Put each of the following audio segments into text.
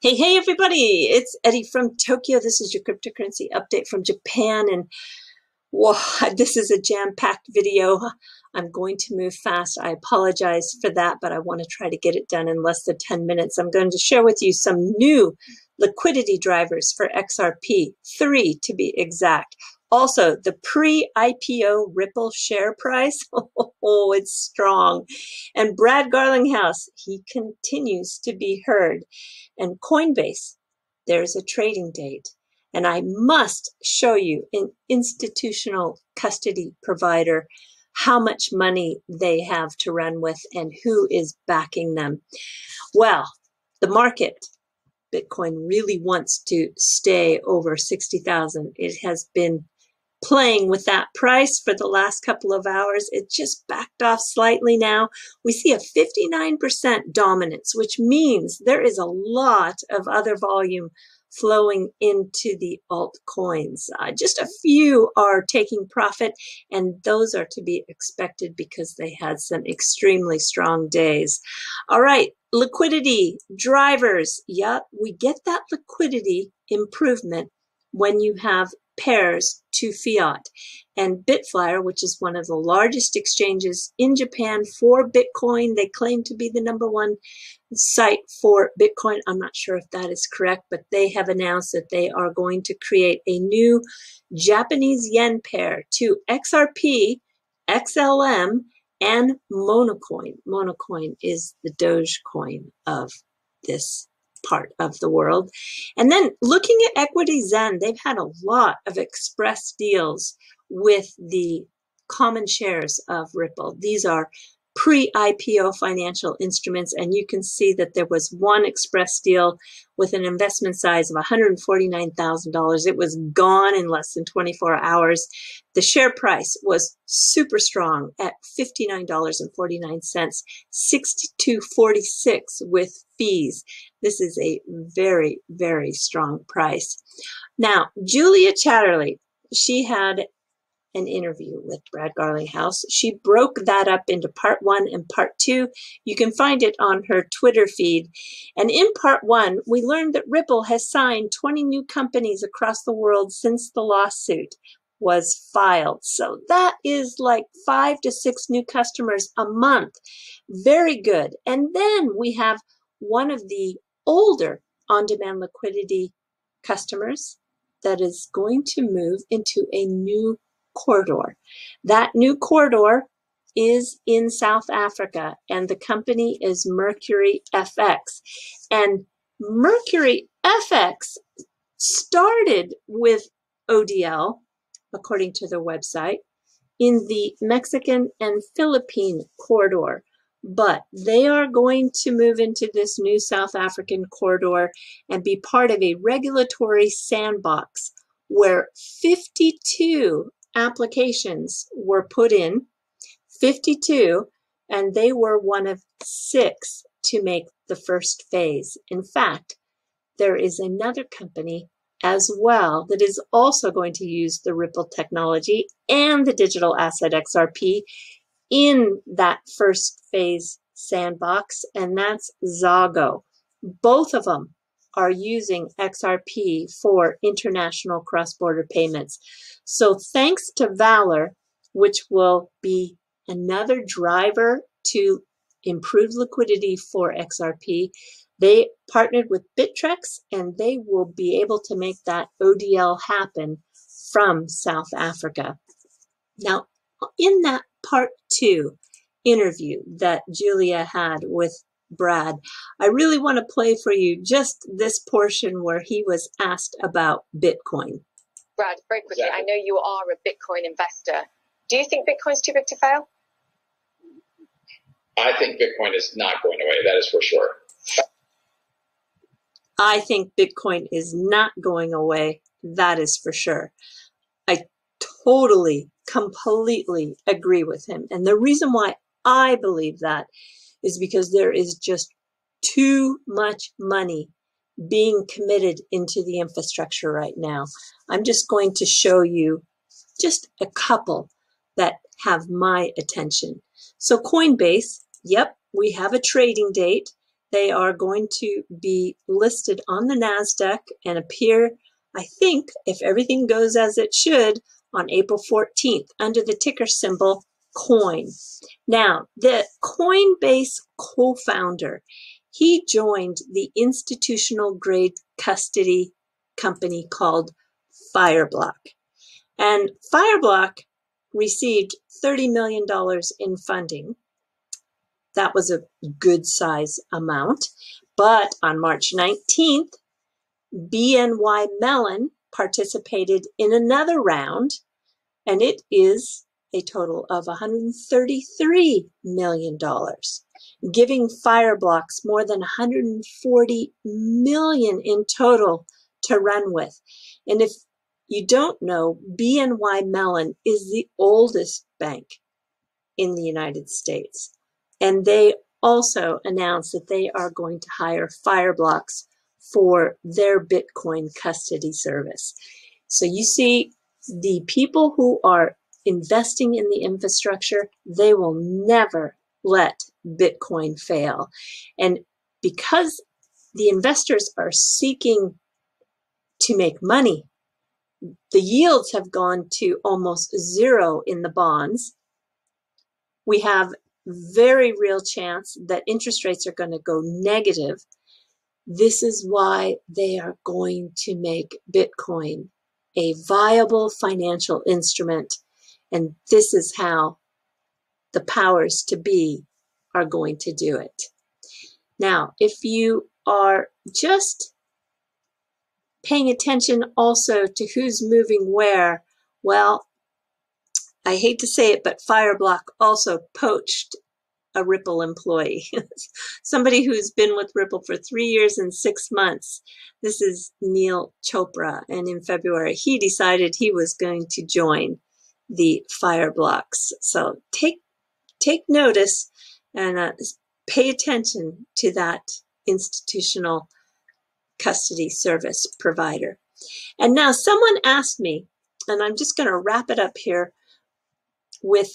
Hey, hey, everybody. It's Eri from Tokyo. This is your cryptocurrency update from Japan. And wow, this is a jam packed video. I'm going to move fast. I apologize for that, but I want to try to get it done in less than 10 minutes. I'm going to share with you some new liquidity drivers for XRP, three to be exact. Also, the pre-IPO Ripple share price, oh, it's strong. And Brad Garlinghouse, he continues to be heard. And Coinbase, there's a trading date. And I must show you an institutional custody provider how much money they have to run with and who is backing them. Well, the market Bitcoin really wants to stay over 60,000. It has been playing with that price for the last couple of hours. It just backed off slightly now. We see a 59% dominance, which means there is a lot of other volume flowing into the altcoins. Uh, just a few are taking profit, and those are to be expected because they had some extremely strong days. All right, liquidity drivers. Yeah, we get that liquidity improvement when you have pairs to fiat. And Bitflyer, which is one of the largest exchanges in Japan for Bitcoin, they claim to be the number one site for Bitcoin. I'm not sure if that is correct, but they have announced that they are going to create a new Japanese yen pair to XRP, XLM, and Monacoin. Monacoin is the Dogecoin of this part of the world. And then looking at EquityZen, they've had a lot of express deals with the common shares of Ripple. These are pre-IPO financial instruments, and you can see that there was one express deal with an investment size of $149,000. It was gone in less than 24 hours. The share price was super strong at $59.49, 62.46 with fees. This is a very, very strong price. Now, Julia Chatterley, she had an interview with Brad Garlinghouse. She broke that up into part one and part two. You can find it on her Twitter feed. And in part one, we learned that Ripple has signed 20 new companies across the world since the lawsuit was filed. So that is like five to six new customers a month. Very good. And then we have one of the older on-demand liquidity customers that is going to move into a new corridor. That new corridor is in South Africa, and the company is Mercury FX. And Mercury FX started with ODL, according to their website, in the Mexican and Philippine corridor. But they are going to move into this new South African corridor and be part of a regulatory sandbox where 52 applications were put in, 52, and they were one of six to make the first phase. In fact, there is another company as well that is also going to use the Ripple technology and the digital asset XRP in that first phase sandbox, and that's Xago. Both of them are using XRP for international cross-border payments. So thanks to VALR, which will be another driver to improve liquidity for XRP, they partnered with Bittrex and they will be able to make that ODL happen from South Africa. Now, in that part two interview that Julia had with Brad, I really want to play for you just this portion where he was asked about Bitcoin. Brad, very quickly, exactly. I know you are a Bitcoin investor. Do you think Bitcoin's too big to fail? I think Bitcoin is not going away. That is for sure. I think Bitcoin is not going away. That is for sure. I totally, completely agree with him. And the reason why I believe that is because there is just too much money being committed into the infrastructure right now. I'm just going to show you just a couple that have my attention. So Coinbase, yep, we have a trading date They are going to be listed on the NASDAQ and appear, I think, if everything goes as it should, on April 14th under the ticker symbol COIN. Now, the Coinbase co founder, he joined the institutional grade custody company called Fireblock. And Fireblock received $30 million in funding. That was a good size amount. But on March 19th, BNY Mellon participated in another round, and it is a total of $133 million, giving Fireblocks more than 140 million in total to run with. And if you don't know, BNY Mellon is the oldest bank in the United States. And they also announced that they are going to hire Fireblocks for their Bitcoin custody service. So you see, the people who are investing in the infrastructure, they will never let Bitcoin fail. And because the investors are seeking to make money, the yields have gone to almost zero in the bonds. We have very real chance that interest rates are going to go negative. This is why they are going to make Bitcoin a viable financial instrument. And this is how the powers to be are going to do it. Now, if you are just paying attention also to who's moving where, well, I hate to say it, but Fireblock also poached a Ripple employee, somebody who's been with Ripple for three years and six months. This is Neil Chopra. And in February, he decided he was going to join the Fireblocks. So take, take notice and uh, pay attention to that institutional custody service provider. And now someone asked me, and I'm just going to wrap it up here with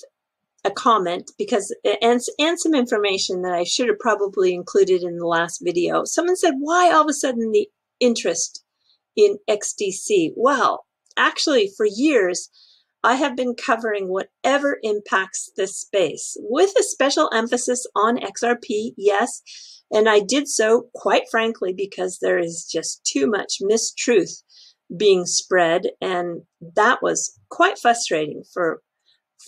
a comment because and, and some information that I should have probably included in the last video. Someone said, why all of a sudden the interest in XDC? Well, actually for years, I have been covering whatever impacts this space with a special emphasis on XRP, yes. And I did so quite frankly because there is just too much mistruth being spread. And that was quite frustrating for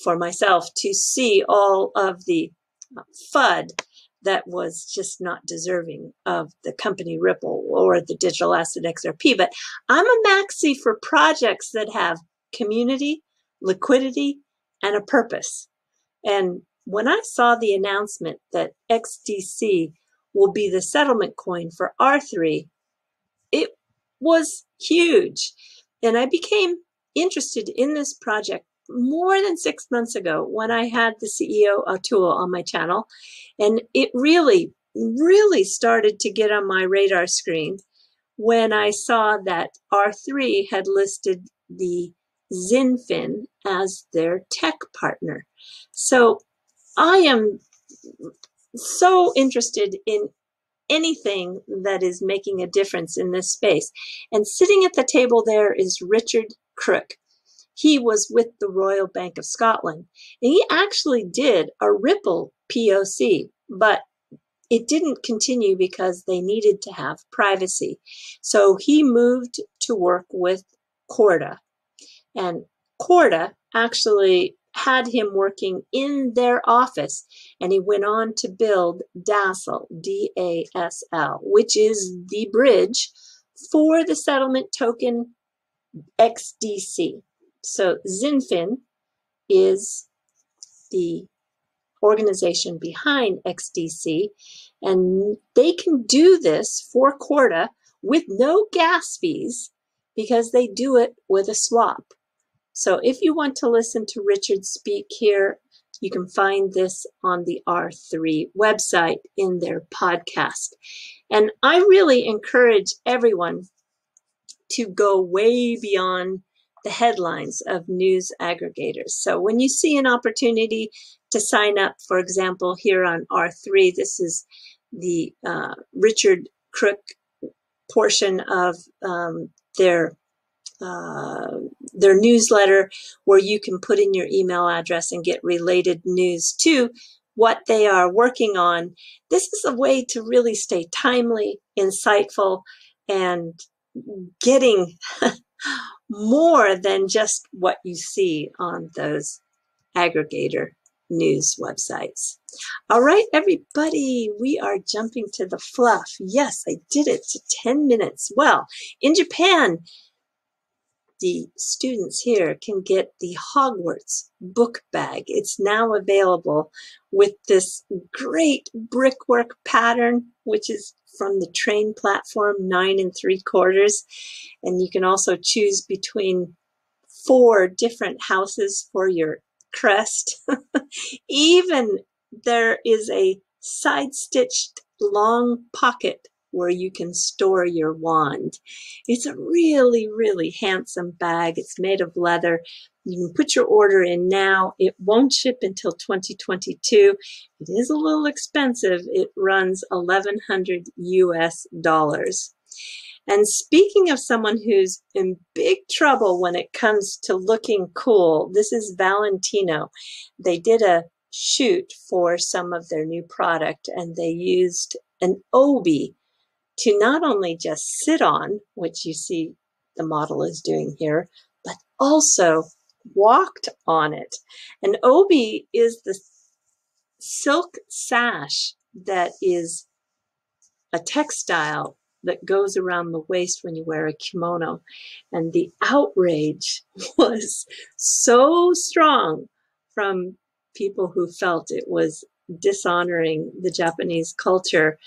for myself to see all of the FUD that was just not deserving of the company Ripple or the digital asset XRP. But I'm a maxi for projects that have community, liquidity, and a purpose. And when I saw the announcement that XDC will be the settlement coin for R3, it was huge. And I became interested in this project more than six months ago when I had the CEO Atul on my channel. And it really, really started to get on my radar screen when I saw that R3 had listed the XinFin as their tech partner. So I am so interested in anything that is making a difference in this space. And sitting at the table there is Richard Crook he was with the Royal Bank of Scotland. And he actually did a Ripple POC, but it didn't continue because they needed to have privacy. So he moved to work with Corda. And Corda actually had him working in their office and he went on to build DASL, D-A-S-L, which is the bridge for the settlement token XDC. So XinFin is the organization behind XDC, and they can do this for Corda with no gas fees because they do it with a swap. So if you want to listen to Richard speak here, you can find this on the R3 website in their podcast. And I really encourage everyone to go way beyond the headlines of news aggregators. So when you see an opportunity to sign up, for example, here on R3, this is the uh, Richard Crook portion of um, their uh, their newsletter where you can put in your email address and get related news to what they are working on. This is a way to really stay timely, insightful, and getting more than just what you see on those aggregator news websites. All right, everybody, we are jumping to the fluff. Yes, I did it to 10 minutes. Well, in Japan, the students here can get the Hogwarts book bag. It's now available with this great brickwork pattern, which is from the train platform, nine and three quarters. And you can also choose between four different houses for your crest. Even there is a side stitched long pocket where you can store your wand. It's a really, really handsome bag. It's made of leather. You can put your order in now. It won't ship until 2022. It is a little expensive. It runs 1100 US dollars. And speaking of someone who's in big trouble when it comes to looking cool, this is Valentino. They did a shoot for some of their new product and they used an obi to not only just sit on, which you see the model is doing here, but also walked on it. And obi is the silk sash that is a textile that goes around the waist when you wear a kimono. And the outrage was so strong from people who felt it was dishonoring the Japanese culture.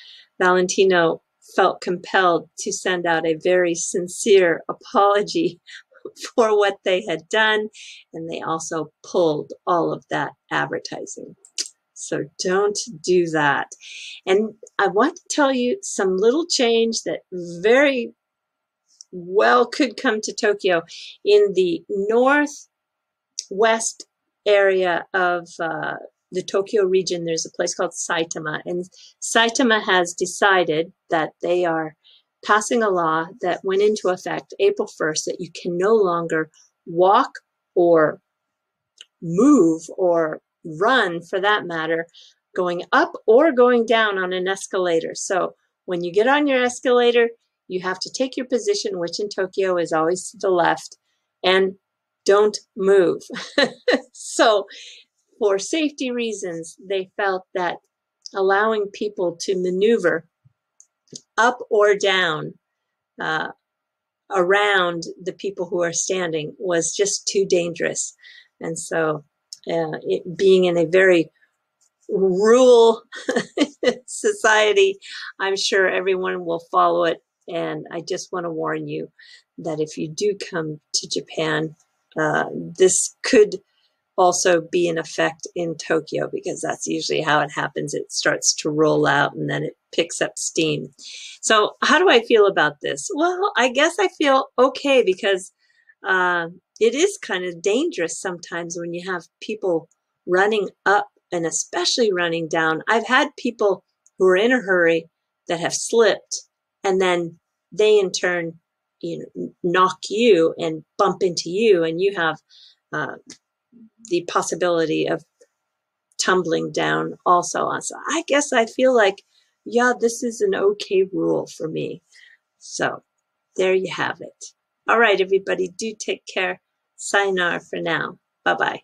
Valentino felt compelled to send out a very sincere apology for what they had done, and they also pulled all of that advertising. So don't do that. And I want to tell you some little change that very well could come to Tokyo in the northwest area of uh, the Tokyo region, there's a place called Saitama, and Saitama has decided that they are passing a law that went into effect April 1st that you can no longer walk or move or run for that matter going up or going down on an escalator. So when you get on your escalator, you have to take your position, which in Tokyo is always to the left, and don't move. so for safety reasons, they felt that allowing people to maneuver up or down uh, around the people who are standing was just too dangerous. And so, uh, it, being in a very rural society, I'm sure everyone will follow it. And I just want to warn you that if you do come to Japan, uh, this could also be in effect in Tokyo because that's usually how it happens. It starts to roll out and then it picks up steam. So, how do I feel about this? Well, I guess I feel okay because uh, it is kind of dangerous sometimes when you have people running up and especially running down. I've had people who are in a hurry that have slipped and then they in turn you know knock you and bump into you and you have uh, the possibility of tumbling down also. So I guess I feel like, yeah, this is an okay rule for me. So there you have it. All right, everybody, do take care. Sayonara for now. Bye bye.